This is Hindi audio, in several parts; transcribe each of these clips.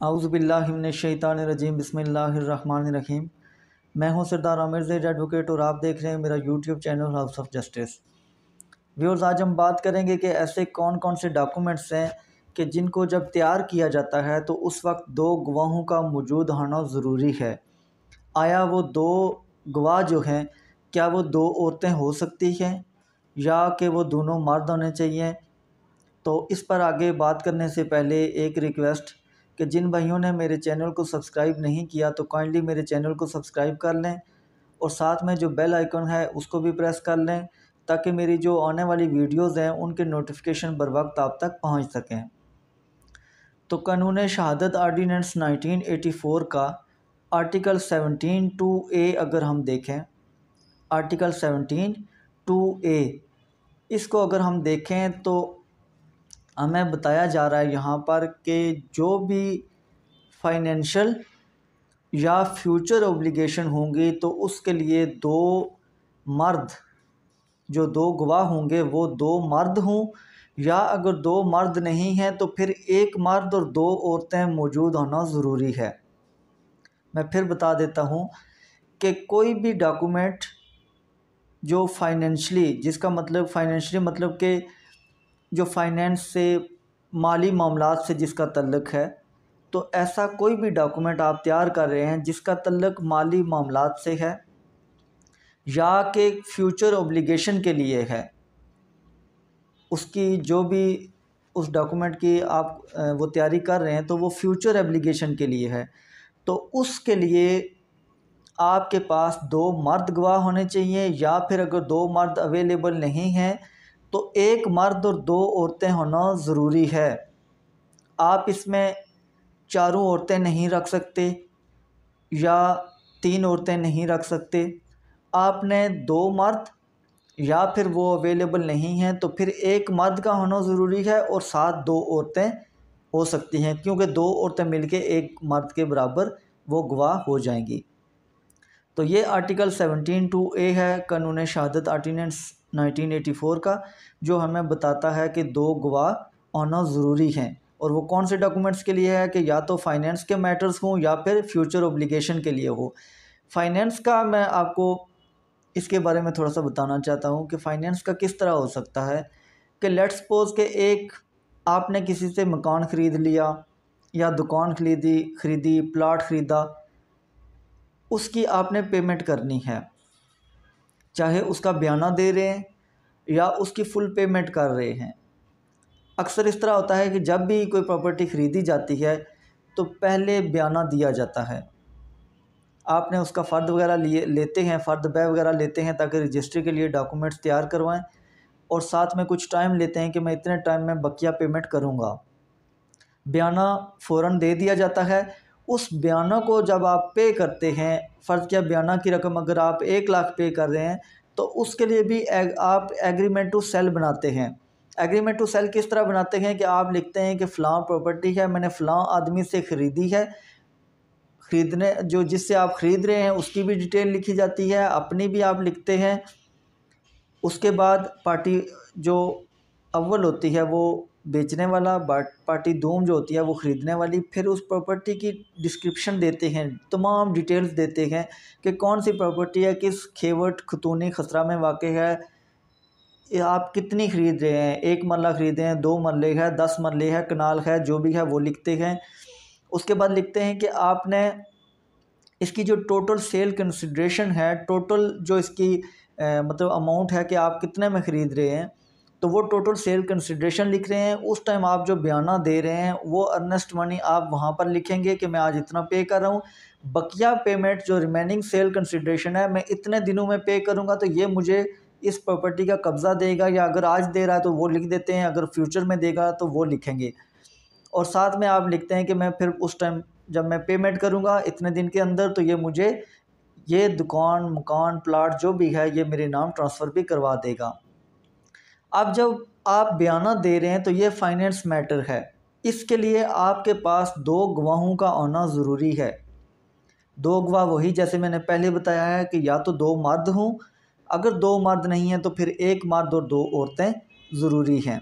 आउज़बिल्लिनशैतानरजीम बसमीम मैं हूँ सरदार आमिर जैद एडवोकेट और आप देख रहे हैं मेरा YouTube channel House of Justice. Viewers, आज हम बात करेंगे कि ऐसे कौन कौन से डॉक्यूमेंट्स हैं कि जिनको जब तैयार किया जाता है तो उस वक्त दो गवाहों का मौजूद होना ज़रूरी है। आया वो दो गवाह जो हैं, क्या वो दो औरतें हो सकती हैं, या कि वो दोनों मर्द होने चाहिए? तो इस पर आगे बात करने से पहले एक रिक्वेस्ट कि जिन भाइयों ने मेरे चैनल को सब्सक्राइब नहीं किया तो काइंडली मेरे चैनल को सब्सक्राइब कर लें और साथ में जो बेल आइकन है, उसको भी प्रेस कर लें ताकि मेरी जो आने वाली वीडियोज़ हैं, उनके नोटिफिकेशन बर वक्त आप तक पहुँच सकें। तो कानून शहादत आर्डीनेंस 1984 का आर्टिकल 17 टू ए अगर हम देखें आर्टिकल 17 टू ए इसको अगर हम देखें तो हमें बताया जा रहा है यहाँ पर कि जो भी फाइनेंशियल या फ्यूचर ओब्लिगेशन होंगी तो उसके लिए दो मर्द, जो दो गवाह होंगे, वो दो मर्द हों। या अगर दो मर्द नहीं हैं तो फिर एक मर्द और दो औरतें मौजूद होना ज़रूरी है। मैं फिर बता देता हूँ कि कोई भी डॉक्यूमेंट जो फाइनेंशली जिसका मतलब फाइनेंशली मतलब कि जो फाइनेंस से, माली मामला से जिसका तल्लक है तो ऐसा कोई भी डॉक्यूमेंट आप तैयार कर रहे हैं जिसका तल्लक माली मामला से है, या कि फ्यूचर ओब्लिगेशन के लिए है, उसकी जो भी, उस डॉक्यूमेंट की आप वो तैयारी कर रहे हैं तो वो फ्यूचर एब्लिगेशन के लिए है। तो उसके लिए आपके पास दो मर्द गवाह होने चाहिए, या फिर अगर दो मर्द अवेलेबल नहीं हैं तो एक मर्द और दो औरतें होना ज़रूरी है। आप इसमें चारों औरतें नहीं रख सकते या तीन औरतें नहीं रख सकते। आपने दो मर्द या फिर वो अवेलेबल नहीं हैं तो फिर एक मर्द का होना ज़रूरी है और साथ दो औरतें हो सकती हैं, क्योंकि दो औरतें मिलके एक मर्द के बराबर वो गवाह हो जाएँगी। तो ये आर्टिकल सेवनटीन टू ए है कानून शहादत आर्टीनेंस 1984 का, जो हमें बताता है कि दो गवाह होना ज़रूरी हैं। और वो कौन से डॉक्यूमेंट्स के लिए है कि या तो फाइनेंस के मैटर्स हों या फिर फ्यूचर ओब्लिगेशन के लिए हो। फाइनेंस का मैं आपको इसके बारे में थोड़ा सा बताना चाहता हूँ कि फ़ाइनेंस का किस तरह हो सकता है कि लेट्स सपोज़ के एक आपने किसी से मकान ख़रीद लिया या दुकान खरीदी, ख़रीदी, प्लाट ख़रीदा, उसकी आपने पेमेंट करनी है। चाहे उसका बयाना दे रहे हैं या उसकी फुल पेमेंट कर रहे हैं। अक्सर इस तरह होता है कि जब भी कोई प्रॉपर्टी ख़रीदी जाती है तो पहले बयाना दिया जाता है। आपने उसका फ़र्द वगैरह लिए, लेते हैं, फ़र्द बै वगैरह लेते हैं ताकि रजिस्ट्री के लिए डॉक्यूमेंट्स तैयार करवाएँ और साथ में कुछ टाइम लेते हैं कि मैं इतने टाइम में बकिया पेमेंट करूँगा। बयाना फ़ौर दे दिया जाता है उस बयाना को जब आप पे करते हैं फ़र्ज़ किया बयाना की रकम अगर आप एक लाख पे कर रहे हैं तो उसके लिए भी एग, आप एग्रीमेंट टू सेल बनाते हैं। एग्रीमेंट टू सेल किस तरह बनाते हैं कि आप लिखते हैं कि फ़लाँ प्रॉपर्टी है मैंने फ़लाँ आदमी से ख़रीदी है। ख़रीदने जो जिससे आप ख़रीद रहे हैं उसकी भी डिटेल लिखी जाती है अपनी भी आप लिखते हैं। उसके बाद पार्टी जो अव्वल होती है वो बेचने वाला बाट पार्टी दूम जो होती है वो ख़रीदने वाली फिर उस प्रॉपर्टी की डिस्क्रिप्शन देते हैं तमाम डिटेल्स देते हैं कि कौन सी प्रॉपर्टी है किस खेवट खतूनी खसरा में वाक़ है आप कितनी ख़रीद रहे हैं एक मरला ख़रीदे हैं दो मरले है दस मरले है कनाल है जो भी है वो लिखते हैं। उसके बाद लिखते हैं कि आपने इसकी जो टोटल सेल कंसिड्रेशन है टोटल जो इसकी आ, मतलब अमाउंट है कि आप कितने में ख़रीद रहे हैं तो वो टोटल सेल कंसिड्रेशन लिख रहे हैं। उस टाइम आप जो बयाना दे रहे हैं, वो अर्नेस्ट मनी आप वहाँ पर लिखेंगे कि मैं आज इतना पे कर रहा हूँ। बकिया पेमेंट जो रिमेनिंग सेल कंसिड्रेशन है, मैं इतने दिनों में पे करूँगा तो ये मुझे इस प्रॉपर्टी का कब्ज़ा देगा या अगर आज दे रहा है तो वो लिख देते हैं, अगर फ्यूचर में देगा तो वो लिखेंगे। और साथ में आप लिखते हैं कि मैं फिर उस टाइम जब मैं पेमेंट करूँगा इतने दिन के अंदर तो ये मुझे ये दुकान, मकान प्लाट जो भी है, ये मेरे नाम ट्रांसफ़र भी करवा देगा। अब जब आप बयाना दे रहे हैं तो ये फाइनेंस मैटर है। इसके लिए आपके पास दो गवाहों का आना ज़रूरी है। दो गवाह वही, जैसे मैंने पहले बताया है कि या तो दो मर्द हों, अगर दो मर्द नहीं हैं तो फिर एक मर्द और दो औरतें ज़रूरी हैं।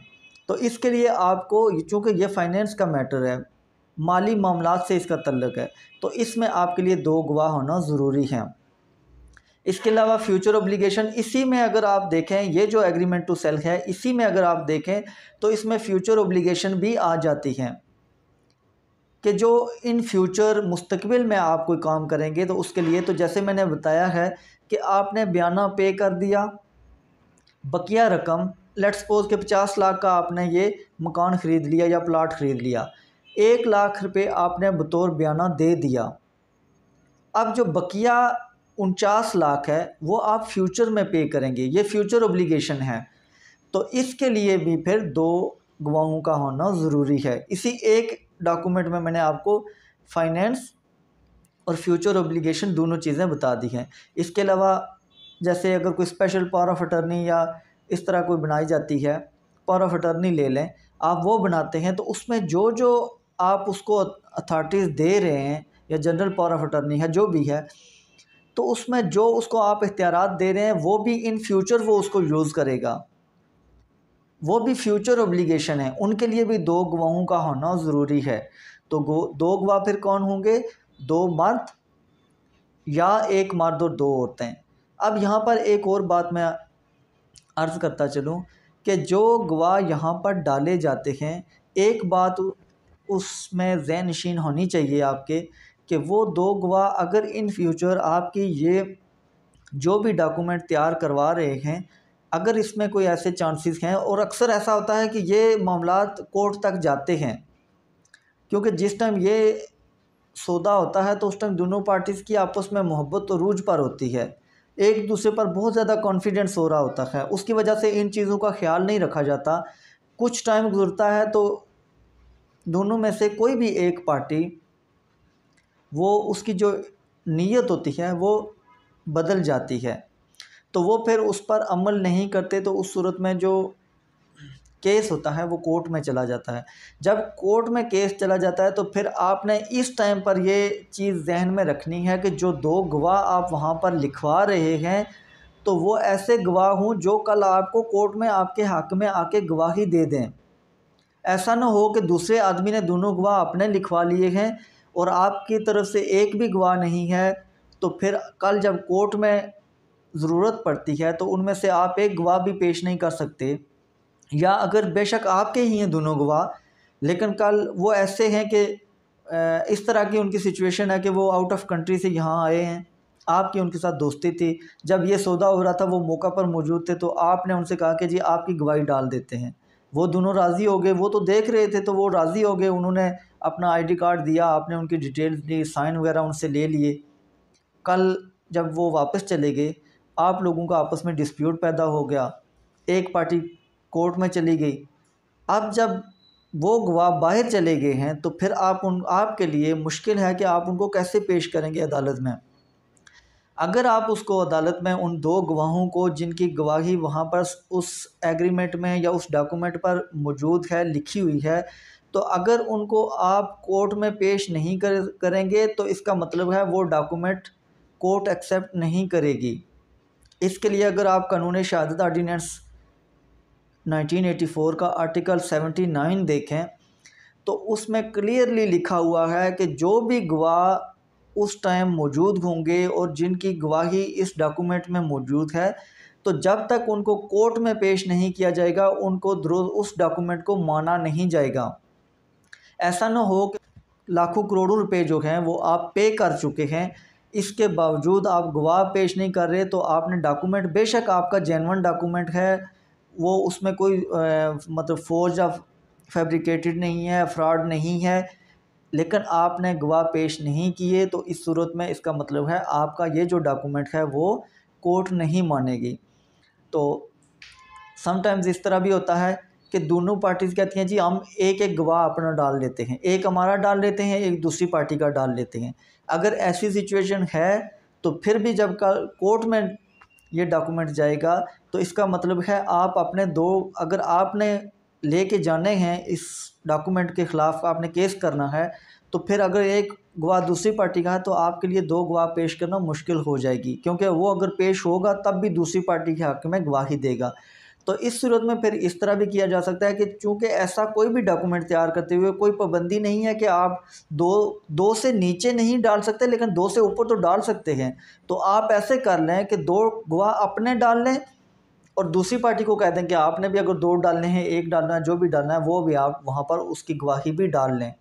तो इसके लिए आपको, चूँकि ये फाइनेंस का मैटर है, माली मामला से इसका तल्लक है तो इसमें आपके लिए दो गवाह होना ज़रूरी हैं। इसके अलावा फ्यूचर ओब्लिगेशन इसी में अगर आप देखें, ये जो एग्रीमेंट टू सेल है, इसी में अगर आप देखें तो इसमें फ्यूचर ओब्लिगेशन भी आ जाती हैं। कि जो इन फ्यूचर मुस्तकबिल में आप कोई काम करेंगे तो उसके लिए तो जैसे मैंने बताया है कि आपने बयाना पे कर दिया, बकिया रकम लेट सपोज़ के पचास लाख का आपने ये मकान ख़रीद लिया या प्लाट ख़रीद लिया, एक लाख रुपए आपने बतौर बयाना दे दिया। अब जो बकिया उनचास लाख है, वो आप फ्यूचर में पे करेंगे। ये फ्यूचर ओब्लिगेशन है। तो इसके लिए भी फिर दो गवाहों का होना ज़रूरी है। इसी एक डॉक्यूमेंट में मैंने आपको फाइनेंस और फ्यूचर ओब्लिगेशन दोनों चीज़ें बता दी हैं। इसके अलावा जैसे अगर कोई स्पेशल पावर ऑफ़ अटर्नी या इस तरह कोई बनाई जाती है पावर ऑफ़ अटर्नी ले लें, आप वो बनाते हैं तो उसमें जो जो आप उसको अथॉरिटीज़ दे रहे हैं, या जनरल पावर ऑफ़ अटर्नी है, जो भी है तो उसमें जो उसको आप इख्तियार दे रहे हैं, वो भी इन फ्यूचर वो उसको यूज़ करेगा। वो भी फ्यूचर ओब्लिगेशन है। उनके लिए भी दो गवाहों का होना ज़रूरी है। तो दो गवाह फिर कौन होंगे? दो मर्द या एक मर्द और दो औरतें। अब यहाँ पर एक और बात मैं अर्ज़ करता चलूँ कि जो गवाह यहाँ पर डाले जाते हैं, एक बात उसमें जहन नशीन होनी चाहिए आपके कि वो दो गवाह अगर इन फ्यूचर आपकी ये जो भी डॉक्यूमेंट तैयार करवा रहे हैं, अगर इसमें कोई ऐसे चांसेस हैं, और अक्सर ऐसा होता है कि ये मामला कोर्ट तक जाते हैं, क्योंकि जिस टाइम ये सौदा होता है तो उस टाइम दोनों पार्टीज़ की आपस में मोहब्बत तो रूज पर होती है। एक दूसरे पर बहुत ज़्यादा कॉन्फिडेंस हो रहा होता है। उसकी वजह से इन चीज़ों का ख्याल नहीं रखा जाता। कुछ टाइम गुजरता है तो दोनों में से कोई भी एक पार्टी वो उसकी जो नीयत होती है, वो बदल जाती है। तो वो फिर उस पर अमल नहीं करते तो उस सूरत में जो केस होता है, वो कोर्ट में चला जाता है। जब कोर्ट में केस चला जाता है तो फिर आपने इस टाइम पर ये चीज़ जहन में रखनी है कि जो दो गवाह आप वहाँ पर लिखवा रहे हैं तो वो ऐसे गवाह हों जो कल आपको कोर्ट में, आपके हक में आके गवाही दे दें। ऐसा ना हो कि दूसरे आदमी ने दोनों गवाह अपने लिखवा लिए हैं और आपकी तरफ़ से एक भी गवाह नहीं है तो फिर कल जब कोर्ट में ज़रूरत पड़ती है तो उनमें से आप एक गवाह भी पेश नहीं कर सकते। या अगर बेशक आपके ही हैं दोनों गवाह लेकिन कल वो ऐसे हैं कि इस तरह की उनकी सिचुएशन है कि वो आउट ऑफ़ कंट्री से यहाँ आए हैं। आपकी उनके साथ दोस्ती थी। जब ये सौदा हो रहा था, वो मौका पर मौजूद थे तो आपने उनसे कहा कि जी, आपकी गवाही डाल देते हैं। वो दोनों राज़ी हो गए, वो तो देख रहे थे तो वो राज़ी हो गए, उन्होंने अपना आईडी कार्ड दिया, आपने उनकी डिटेल्स दी, साइन वगैरह उनसे ले लिए। कल जब वो वापस चले गए, आप लोगों का आपस में डिस्प्यूट पैदा हो गया, एक पार्टी कोर्ट में चली गई। अब जब वो गवाह बाहर चले गए हैं तो फिर आप उन, आपके लिए मुश्किल है कि आप उनको कैसे पेश करेंगे अदालत में? अगर आप उसको अदालत में उन दो गवाहों को, जिनकी गवाही वहाँ पर उस एग्रीमेंट में या उस डॉक्यूमेंट पर मौजूद है, लिखी हुई है तो अगर उनको आप कोर्ट में पेश नहीं कर, करेंगे तो इसका मतलब है वो डॉक्यूमेंट कोर्ट एक्सेप्ट नहीं करेगी। इसके लिए अगर आप कानून शहादत आर्डीनेंस 1984 का आर्टिकल 79 देखें तो उसमें क्लियरली लिखा हुआ है कि जो भी गवाह उस टाइम मौजूद होंगे और जिनकी गवाही इस डॉक्यूमेंट में मौजूद है। तो जब तक उनको कोर्ट में पेश नहीं किया जाएगा उनको उस डॉक्यूमेंट को माना नहीं जाएगा। ऐसा ना हो कि लाखों करोड़ों रुपए जो हैं वो आप पे कर चुके हैं। इसके बावजूद आप गवाह पेश नहीं कर रहे तो आपने डॉक्यूमेंट बेशक आपका जेनवन डॉक्यूमेंट है वो उसमें कोई आ, मतलब फोर्ज या फैब्रिकेटेड नहीं है फ्रॉड नहीं है लेकिन आपने गवाह पेश नहीं किए तो इस सूरत में इसका मतलब है आपका ये जो डॉक्यूमेंट है वो कोर्ट नहीं मानेगी। तो समटाइम्स इस तरह भी होता है कि दोनों पार्टीज़ कहती हैं, जी, हम एक एक गवाह अपना डाल लेते हैं। एक हमारा डाल लेते हैं, एक दूसरी पार्टी का डाल लेते हैं। अगर ऐसी सिचुएशन है तो फिर भी जब कल कोर्ट में ये डॉक्यूमेंट जाएगा तो इसका मतलब है आप अपने दो, अगर आपने लेके जाने हैं, इस डॉक्यूमेंट के ख़िलाफ़ आपने केस करना है तो फिर अगर एक गवाह दूसरी पार्टी का है तो आपके लिए दो गवाह पेश करना मुश्किल हो जाएगी, क्योंकि वो अगर पेश होगा, तब भी दूसरी पार्टी के हक़ में गवाही देगा। तो इस सूरत में फिर इस तरह भी किया जा सकता है कि चूँकि ऐसा कोई भी डॉक्यूमेंट तैयार करते हुए कोई पाबंदी नहीं है कि आप दो दो से नीचे नहीं डाल सकते, लेकिन दो से ऊपर तो डाल सकते हैं तो आप ऐसे कर लें कि दो गवाह अपने डाल लें और दूसरी पार्टी को कह दें कि आपने भी अगर दो डालने हैं, एक डालना है, जो भी डालना है, वो भी आप वहाँ पर उसकी गवाही भी डाल लें।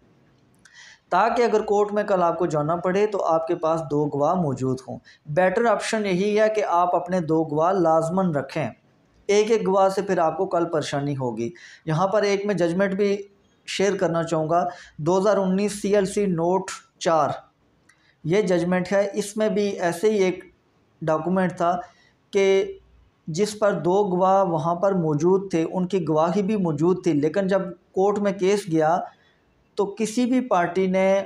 ताकि अगर कोर्ट में कल आपको जाना पड़े तो आपके पास दो गवाह मौजूद हों। बेटर ऑप्शन यही है कि आप अपने दो गवाह लाजमन रखें। एक एक गवाह से फिर आपको कल परेशानी होगी। यहाँ पर एक मैं जजमेंट भी शेयर करना चाहूँगा। 2019 सीएलसी नोट चार। ये जजमेंट है। इसमें भी ऐसे ही एक डॉक्यूमेंट था कि जिस पर दो गवाह वहाँ पर मौजूद थे, उनकी गवाही भी मौजूद थी। लेकिन जब कोर्ट में केस गया तो किसी भी पार्टी ने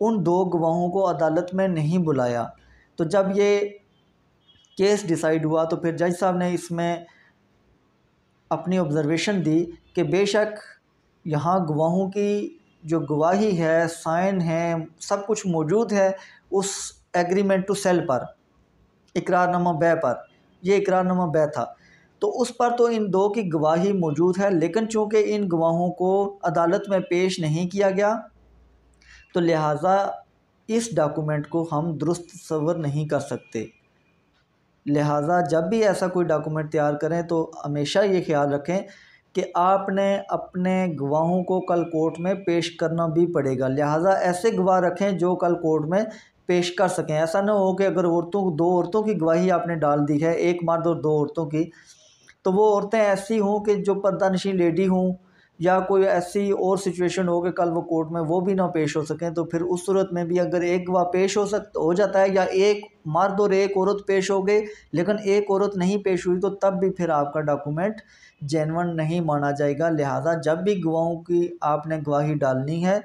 उन दो गवाहों को अदालत में नहीं बुलाया। तो जब ये केस डिसाइड हुआ तो फिर जज साहब ने इसमें अपनी ऑब्ज़रवेशन दी कि बेशक यहाँ गवाहों की जो गवाही है, साइन है, सब कुछ मौजूद है, उस एग्रीमेंट टू सेल पर, इकरारनामा बै पर। यह इकरारनामा बै था। तो उस पर तो इन दो की गवाही मौजूद है, लेकिन चूँकि इन गवाहों को अदालत में पेश नहीं किया गया तो लिहाजा इस डॉक्यूमेंट को हम दुरुस्त सवर नहीं कर सकते। लिहाजा जब भी ऐसा कोई डॉक्यूमेंट तैयार करें तो हमेशा ये ख्याल रखें कि आपने अपने गवाहों को कल कोर्ट में पेश करना भी पड़ेगा। लिहाजा ऐसे गवाह रखें जो कल कोर्ट में पेश कर सकें। ऐसा ना हो कि अगर औरतों दो औरतों की गवाही आपने डाल दी है, एक मर्द और दो औरतों की तो वो औरतें ऐसी हों कि जो पर्दानशी लेडी हों या कोई ऐसी और सिचुएशन हो कि कल वो कोर्ट में वो भी ना पेश हो सकें तो फिर उस सूरत में भी अगर एक गवाह पेश हो सक, हो जाता है या एक मर्द और एक औरत पेश हो गए, लेकिन एक औरत नहीं पेश हुई तो तब भी फिर आपका डॉक्यूमेंट जेनवन नहीं माना जाएगा। लिहाजा जब भी गवाहों की आपने गवाही डालनी है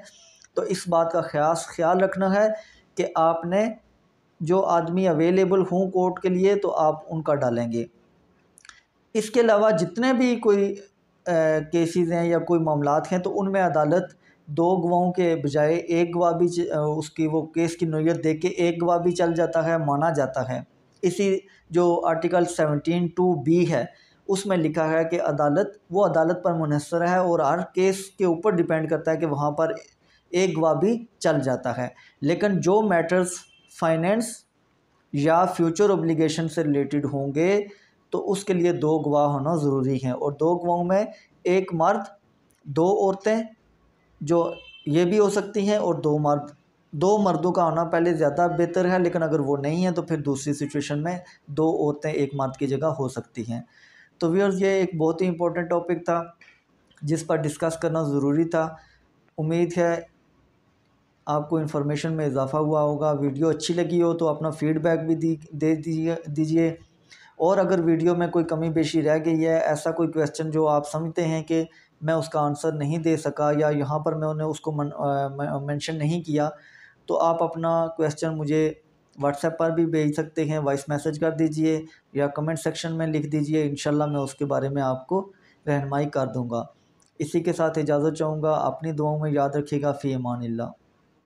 तो इस बात का ख्यास, ख्याल रखना है कि आपने जो आदमी अवेलेबल हों कोर्ट के लिए तो आप उनका डालेंगे। इसके अलावा जितने भी कोई केसेस हैं या कोई मामला हैं तो उनमें अदालत दो गवाहों के बजाय एक गवाह भी उसकी वो केस की नोयत देख के एक गवाह भी चल जाता है, माना जाता है। इसी जो आर्टिकल सेवनटीन टू बी है, उसमें लिखा है कि अदालत, वो अदालत पर मुनसर है और हर केस के ऊपर डिपेंड करता है कि वहाँ पर एक गवाह भी चल जाता है। लेकिन जो मैटर्स फाइनेंस या फ्यूचर ओब्लिगेशन से रिलेटेड होंगे तो उसके लिए दो गवाह होना ज़रूरी है। और दो गवाहों में एक मर्द, दो औरतें जो ये भी हो सकती हैं और दो मर्द, दो मर्दों का होना पहले ज़्यादा बेहतर है, लेकिन अगर वो नहीं है तो फिर दूसरी सिचुएशन में दो औरतें एक मर्द की जगह हो सकती हैं। तो व्यूअर्स ये एक बहुत ही इंपॉर्टेंट टॉपिक था, जिस पर डिस्कस करना ज़रूरी था। उम्मीद है आपको इन्फॉर्मेशन में इजाफ़ा हुआ होगा। वीडियो अच्छी लगी हो तो अपना फ़ीडबैक भी दी, दे दीजिए और अगर वीडियो में कोई कमी बेशी रह गई है, ऐसा कोई क्वेश्चन जो आप समझते हैं कि मैं उसका आंसर नहीं दे सका या यहाँ पर मैं उन्हें उसको मेंशन नहीं किया तो आप अपना क्वेश्चन मुझे व्हाट्सएप पर भी भेज सकते हैं वॉइस मैसेज कर दीजिए या कमेंट सेक्शन में लिख दीजिए। इन मैं उसके बारे में आपको रहनमाई कर दूँगा। इसी के साथ इजाज़त चाहूँगा। अपनी दुआओं में याद रखिएगा। फ़ी अमान